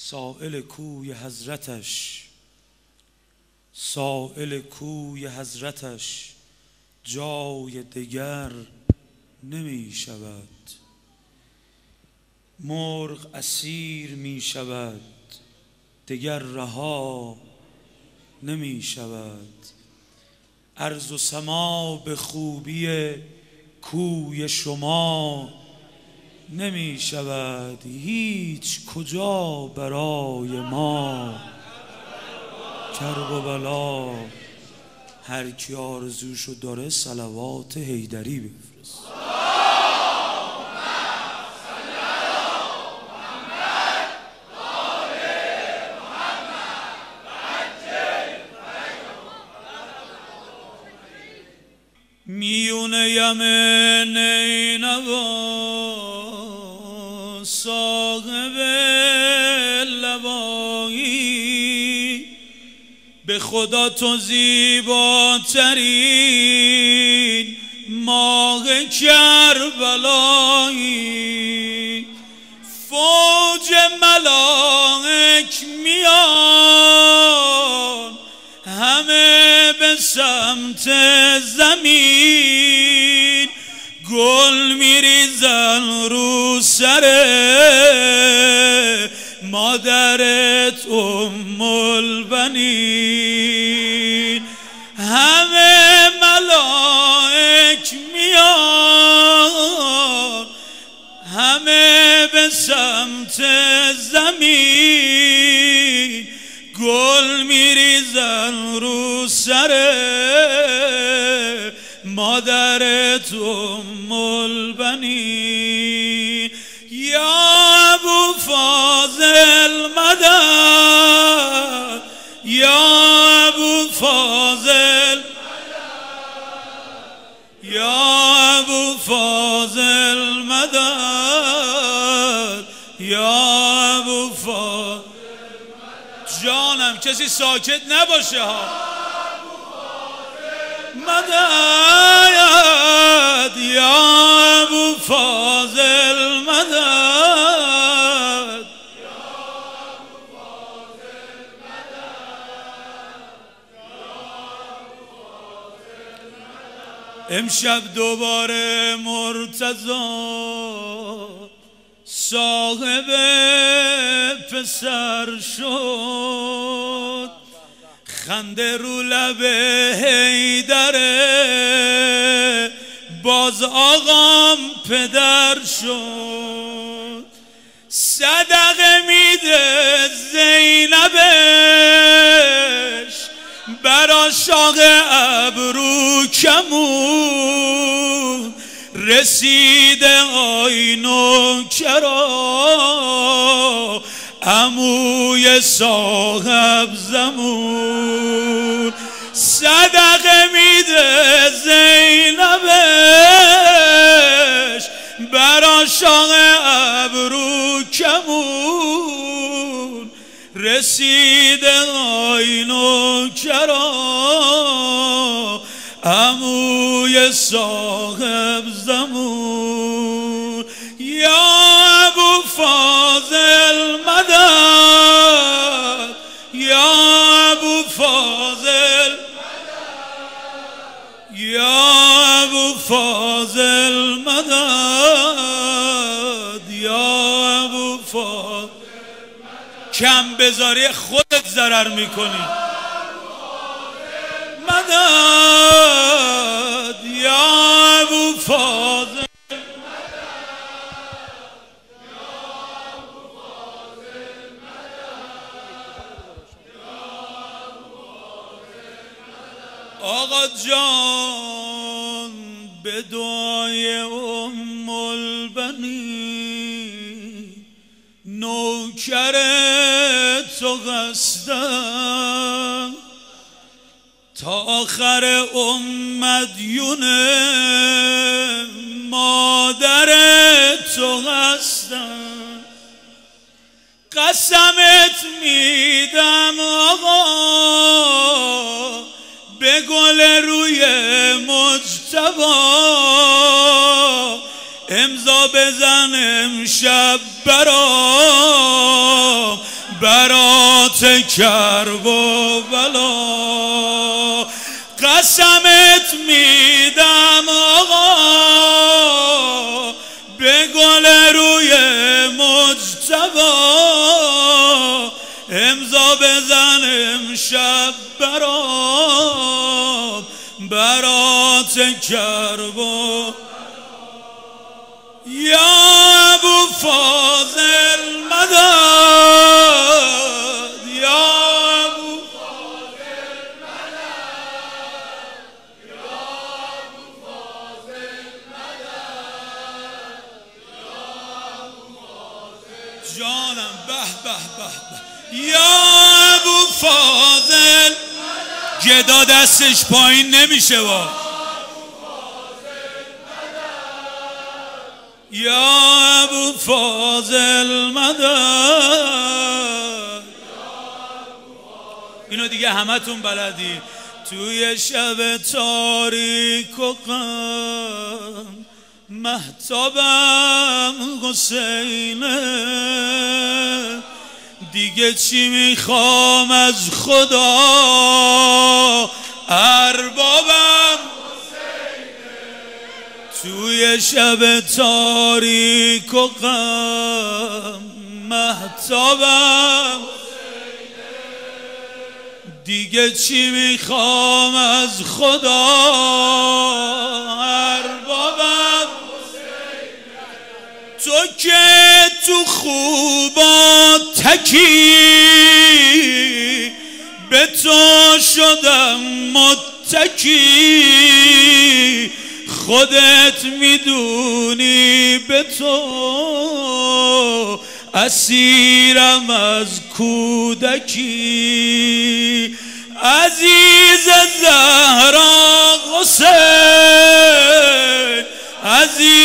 سائل کوی حضرتش سائل کوی حضرتش جای دگر نمی شود. مرغ اسیر می شود دگر رها نمی شود. عرض و سما به خوبی کوی شما نمی شود هیچ کجا برای ما. کرب و بلا هر کی آرزوشو داره صلوات هیدری بفرست. میون یمن نوا. صاحب لوایی به خدا تو زیباترین ماه کربلایی. فوج ملائک میان همه به سمت زمین. گل میریزن سر مادرت ام البنین همه ملائک میان همه به سمت زمین. گل میریزن رو سر مادرت ام البنین جانم کسی ساکت نباشه ها. مدد یا ابو فاضل مدد. امشب دوباره مرتضا صاحب پسر شد خنده رو لب هیدره باز آقام پدر شد. صدقه میده زینبش. برا شاق ابرو کمون رسیده آینو کرا. اموی صاحب زمون. صدقه میده زینبش. برا شاق ابرو کمون. رسیده آینو کرا. اموی صاحب زمون. فاضل مدد یا ابو فاضل. کم بذاری خودت ضرر می‌کنی. مدد یا ابو فاضل. آقا جان. دعای ام البنی. نوکر تو قصدم تا آخر امدیون مادر تو هستم. قسمت میدم آقا. بزن امشب برا برات کرب و بلا. قسمت میدم آقا به گل روی مجتبا امضا بزن امشب برام برات کرب و یا ابو فاضل مدد یا ابو فاضل مدد یا ابو فاضل مدد جانم به به به به. یا ابو فاضل گدا دستش پایین نمیشه با یا ابو فاضل مدد. اینو دیگه همتون بلدی. توی شب تاریک و غم محتابم حسینه. دیگه چی می‌خوام از خدا؟ اربابم توی شب تاریک و غم محتابم. دیگه چی می‌خوام از خدا؟ اربابم تو که تو خوبا تکی به تو شدم متکی. خودت می‌دونی به تو اسیرم از کودکی. عزیز زهرا حسین عزیز